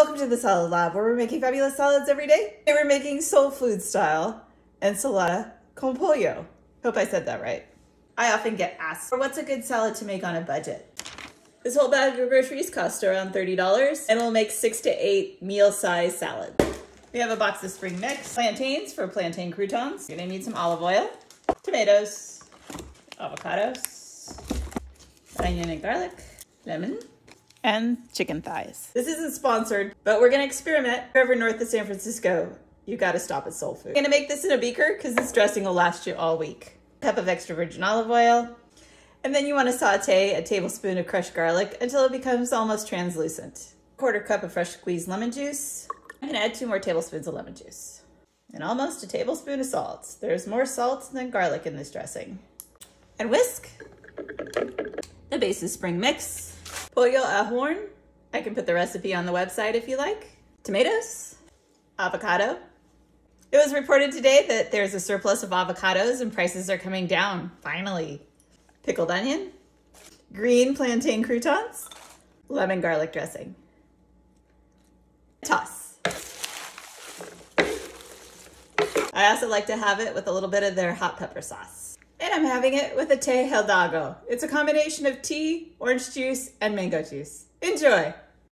Welcome to the Salad Lab, where we're making fabulous salads every day. And we're making Sol Food style ensalada con pollo. Hope I said that right. I often get asked, what's a good salad to make on a budget? This whole bag of groceries costs around $30 and will make six to eight meal-sized salad. We have a box of spring mix, plantains for plantain croutons. You're gonna need some olive oil, tomatoes, avocados, onion and garlic, lemon, and chicken thighs. This isn't sponsored, but we're gonna experiment. If north of San Francisco, you gotta stop at Sol Food. I'm gonna make this in a beaker because this dressing will last you all week. Cup of extra virgin olive oil, and then you wanna saute a tablespoon of crushed garlic until it becomes almost translucent. Quarter cup of fresh squeezed lemon juice. I'm gonna add two more tablespoons of lemon juice. And almost a tablespoon of salt. There's more salt than garlic in this dressing. And whisk. The base is spring mix. Pollo ahorn. I can put the recipe on the website if you like. Tomatoes. Avocado. It was reported today that there's a surplus of avocados and prices are coming down, finally. Pickled onion. Green plantain croutons. Lemon garlic dressing. Toss. I also like to have it with a little bit of their hot pepper sauce. And I'm having it with a té Hidalgo. It's a combination of tea, orange juice, and mango juice. Enjoy!